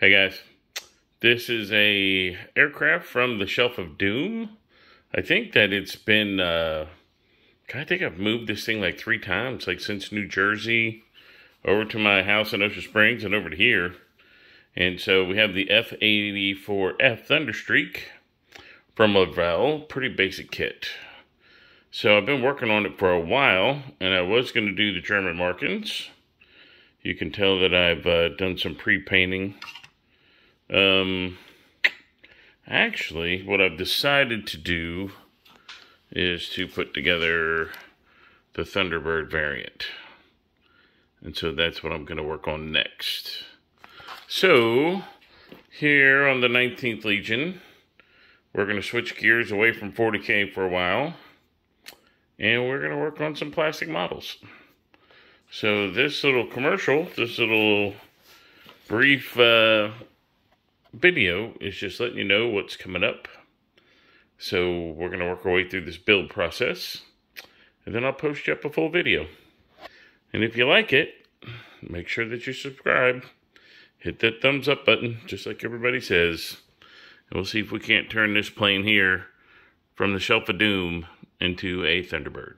Hey guys, this is a aircraft from the Shelf of Doom. I think that it's been, uh, I think I've moved this thing like three times, like since New Jersey over to my house in Ocean Springs and over to here. And so we have the F-84F Thunderstreak from Revell, pretty basic kit. So I've been working on it for a while, and I was going to do the German markings. You can tell that I've uh, done some pre-painting um, actually, what I've decided to do is to put together the Thunderbird variant. And so that's what I'm going to work on next. So, here on the 19th Legion, we're going to switch gears away from 40K for a while. And we're going to work on some plastic models. So this little commercial, this little brief uh, video is just letting you know what's coming up. So we're going to work our way through this build process. And then I'll post you up a full video. And if you like it, make sure that you subscribe. Hit that thumbs up button, just like everybody says. And we'll see if we can't turn this plane here from the Shelf of Doom into a Thunderbird.